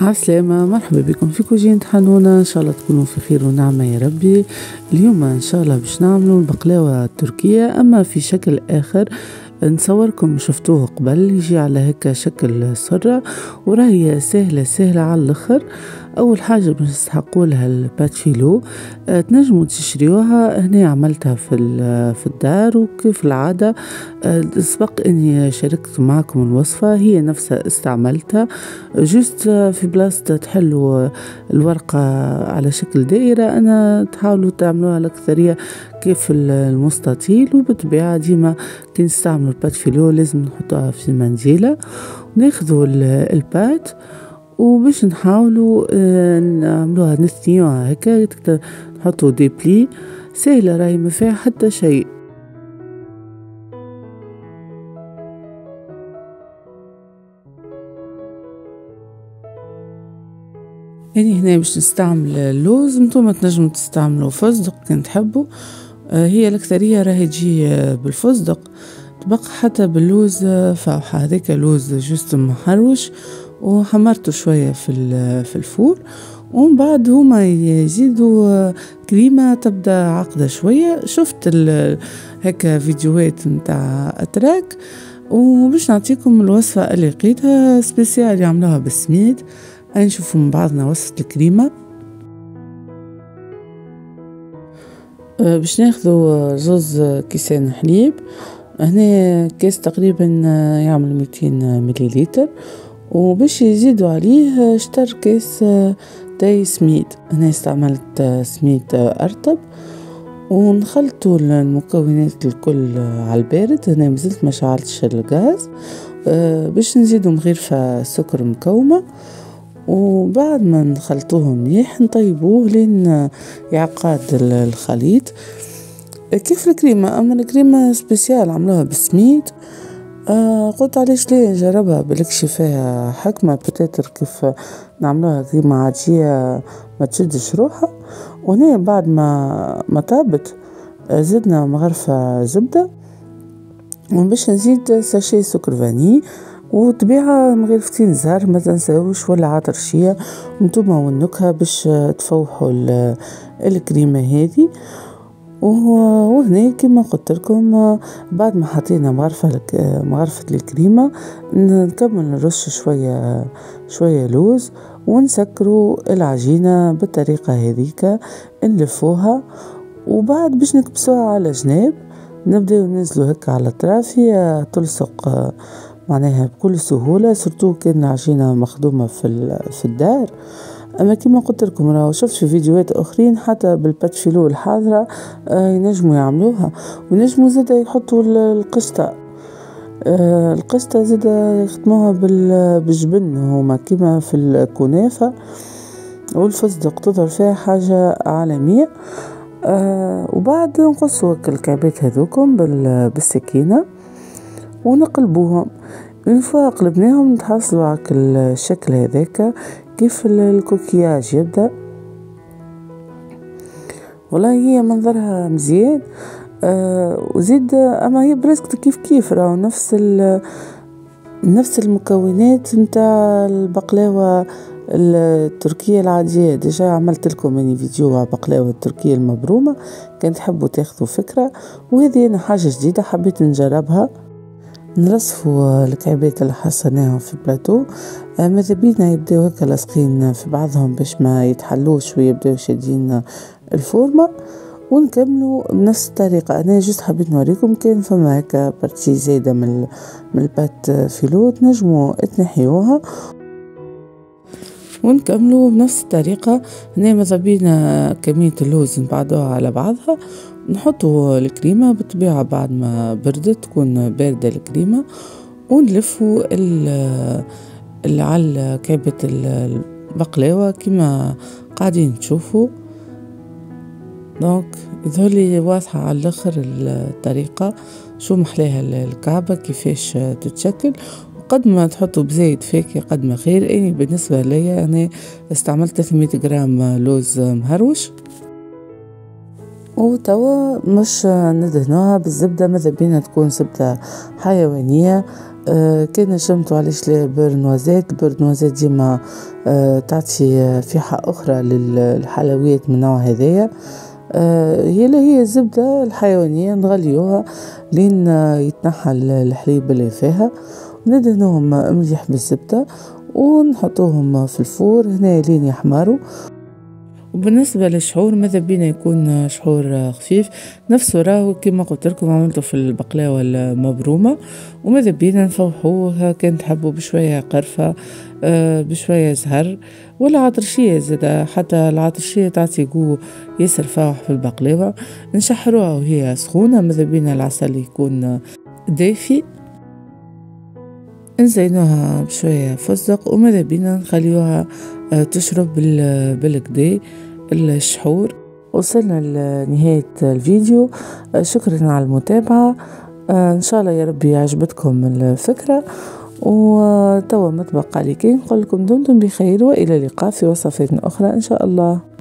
عسلامة مرحبا بكم. في كوجين حنونة إن شاء الله تكونوا في خير ونعمة يا ربي. اليوم إن شاء الله باش نعملوا البقلاوة التركية أما في شكل آخر نصوركم شفتوه قبل يجي على هكا شكل سرة وراهي سهلة سهلة على الأخر. أول حاجة باش نستحقوا لها الباتشيلو أه تنجموا تشتريوها هنا عملتها في, في الدار وكيف العادة. أه سبق إني شاركت معكم الوصفة هي نفسها استعملتها. juste في بلاصة تحلوا الورقة على شكل دائرة أنا تحاولوا تعملوها الأكثرية كيف المستطيل وبالطبيعة ديما كي نستعملوا ال pâte filo لازم نحطوها في منديلة وناخذوا ال pâte وباش نحاولوا آه، نعملوها نثنيوها هكا نحطوا des plis سهلة راهي ما فيها حتى شيء. يعني هنا باش نستعمل اللوز نتوما تنجموا تستعملوا فستق كان تحبوا هي الأكثرية راهي تجي آه، بالفستق. تبقى حتى باللوز فاوحة هذاك لوز juste محروش وحمرته شوية في في ال four. ومن بعد هما يزيدوا كريمة تبدأ عقدة شوية. شفت هكا فيديوهات نتاع أتراك. وباش نعطيكم الوصفة اللي لقيتها spéciale يعملوها بالسميد نشوفوا من بعضنا وصفة الكريمة. باش ناخذوا زوز كيسان حليب. هنا كاس تقريبا يعمل ميتين مليليتر. وباش يزيدوا عليه اشتر كاس تاي سميد. هنا استعملت سميد أرطب. ونخلطوا المكونات الكل على البارد. هنا مازلت ما شعلتش الغاز. أه باش نزيدوا مغرفة سكر مكومة. وبعد ما نخلطوه مليح نطيبوه لين يعقاد الخليط. كيف الكريمة؟ أما الكريمة سبيسيال عملوها بالسميد آه قلت علاش ليه نجربها؟ بلكش فيها حكمة بتاتر كيف نعملوها كريمة عادية ما تشدش روحها. وهنا بعد ما ما طابت زدنا مغرفة زبدة. وباش نزيد ساشي سكر فاني وطبيعة مغرفتين زهر ما تنساوش ولا عطرشية نتوما والنكهة باش تفوحوا الكريمة هذه. وهنا كما قلت لكم بعد ما حطينا مغرفة مغرفة الكريمة نكمل نرش شوية شوية لوز ونسكروا العجينة بالطريقة هذيك نلفوها. وبعد باش نكبسوها على جناب نبداو ننزلو هكا على الاطراف هي تلصق معناها بكل سهولة سورتو كان العجينة مخدومة في, في الدار. أما كما قلت لكم راهو شفت في فيديوهات أخرين حتى بالباتشيلو الحاضرة آه ينجموا يعملوها وينجموا زادا يحطوا القشطة آه القشطة زادا يخدموها بالجبن هما كما في الكنافة. والفستق تظهر فيها حاجة عالمية. آه وبعد نقصوا الكعبات هذوكم بالسكينة ونقلبوهم من فوا قلبناهم نتحصلوا على الشكل هذاك. كيف الكوكياج يبدأ؟ والله هي منظرها مزيان. آه وزيد أما هي presque كيف كيف راهو. نفس نفس المكونات نتاع البقلاوة التركية العادية. déjà عملت لكم أني فيديو على بقلاوة التركية المبرومة. كان تحبوا تاخذوا فكرة. وهذه أنا حاجة جديدة حبيت نجربها. نرصفوا الكعبات اللي قصناهم في بلاتو آه، ماذا بينا يبداو هكا لاصقين في بعضهم باش ما يتحلوش ويبداو شادين الفورمة. ونكملوا بنفس الطريقة. أنا juste حبيت نوريكم كان فما هكا partie زايدة من من ال pâte filo تنجموا تنحيوها. ونكملوا بنفس الطريقة. هنا ماذا بينا كمية اللوز نبعدوها على بعضها. نحطوا الكريمة بالطبيعة بعد ما بردت تكون باردة الكريمة ونلفوا اللي على كعبة البقلاوة كما قاعدين تشوفوا donc يظهر لي واضحة على الأخر الطريقة شو محلاها الكعبة كيفاش تتشكل. وقد ما تحطوا بزايد فاكهة قد ما خير اني بالنسبة ليا أنا استعملت 300 جرام لوز مهروش. وتوا مش ندهنوها بالزبدة ماذا بينا تكون زبدة حيوانية؟ آه كان نجمتو علاش لا برنوازات البرنوازات ديما آه تعطي فيحة أخرى للحلويات من نوع هذايا. آه هي لا هي الزبدة الحيوانية نغليوها لين يتنحى الحليب اللي فيها. ندهنوهم مليح بالزبدة ونحطوهم في الفور هنا لين يحمروا. وبالنسبة للشعور ماذا بينا يكون شعور خفيف؟ نفسه راهو كما قلت لكم عملته في البقلاوة المبرومة. وماذا بينا نفوحوه؟ كان تحبوا بشوية قرفة آه، بشوية زهر. ولا عطرشية زادا حتى العطرشية تعطي قوة ياسر فاوح في البقلاوة. نشحروها وهي سخونة ماذا بينا العسل يكون دافي. نزينوها بشوية فستق وماذا بينا؟ نخليوها آه، تشرب بالكدا الشحور. وصلنا لنهاية الفيديو. آه، شكرا على المتابعة. آه، إن شاء الله يا ربي عجبتكم الفكرة. وتوا متبقى لي كي نقول لكم دمتم بخير وإلى اللقاء في وصفات أخرى إن شاء الله.